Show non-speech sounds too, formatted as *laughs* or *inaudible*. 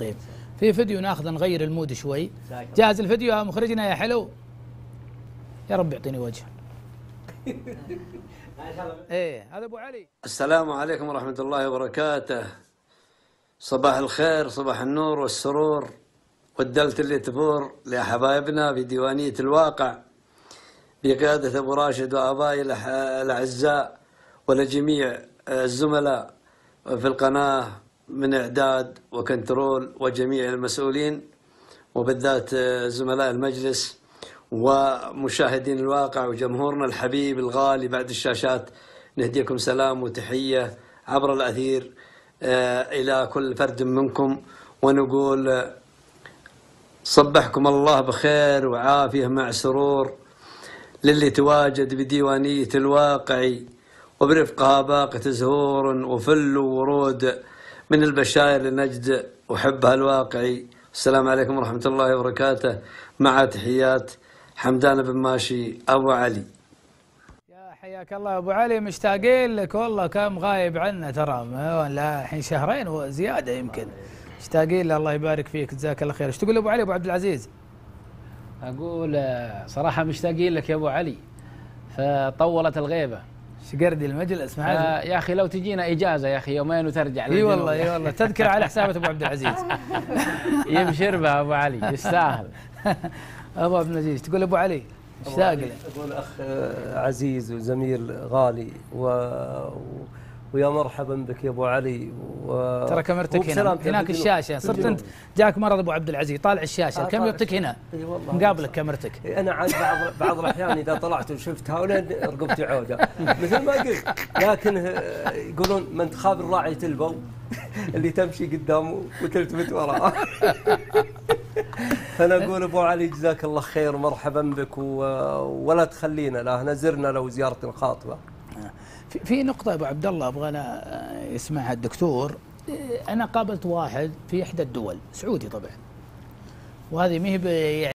طيب. في فيديو ناخذ نغير المود شوي. جاهز الفيديو يا مخرجنا يا حلو؟ يا رب يعطيني وجه. *laughs* إيه هذا أبو علي. السلام عليكم ورحمة الله وبركاته. صباح الخير صباح النور والسرور والدلت اللي تفور لحبايبنا في ديوانية الواقع. بقيادة أبو راشد وآبائي الأح- الأعزاء ولجميع الزملاء في القناة من إعداد وكنترول وجميع المسؤولين وبالذات زملاء المجلس ومشاهدين الواقع وجمهورنا الحبيب الغالي بعد الشاشات. نهديكم سلام وتحية عبر الأثير آه، إلى كل فرد منكم ونقول آه، صبحكم الله بخير وعافية مع سرور للي تواجد بديوانية الواقعي وبرفقها باقة زهور وفل وورود. من البشائر لنجد وحبها الواقعي السلام عليكم ورحمة الله وبركاته. مع تحيات حمدان بن ماشي أبو علي. يا حياك الله يا أبو علي مشتاقين لك والله. كم غايب عنا ترى. ما- لا الحين شهرين وزيادة يمكن. مشتاقين له الله يبارك فيك. جزاك الله خير. إيش تقول أبو علي أبو عبد العزيز؟ أقول آه، صراحة مشتاقين لك يا أبو علي. فطولت الغيبة. شقردي المجلس معاذ آه، يا أخي لو تجينا إجازة يا أخي يومين وترجع إي. والله إي والله. تذكر على حسابة أبو عبد العزيز. *laughs* يبشر بها أبو علي يستاهل. *laughs* أبو عبد العزيز تقول أبو علي مشتاق له أقول أخ آه، عزيز وزميل غالي و... ويا مرحبا بك يا أبو علي و... ترى كاميرتك هنا. هناك. الشاشة. صرت. أنت جاك مرض أبو عبد العزيز. طالع الشاشة. آه، الكاميرتك طالع هنا. إي والله. مقابلك كاميرتك. أنا عاد بعض بعض الأحيان إذا طلعت وشفت هؤلاء رقبتي عودة. مثل ما قلت لكن آه، يقولون من تخاف الراعي تلبو اللي تمشي قدامه وتلتفت وراه *laughs* فأنا أقول أبو علي جزاك الله خير مرحبا بك و... ولا تخلينا لا إحنا زرنا لو زيارة خاطبة. في, نقطة أبو عبد الله أبغى أنا آه، يسمعها الدكتور. آه، أنا قابلت واحد في إحدى الدول سعودي طبعا. وهذه ما يعني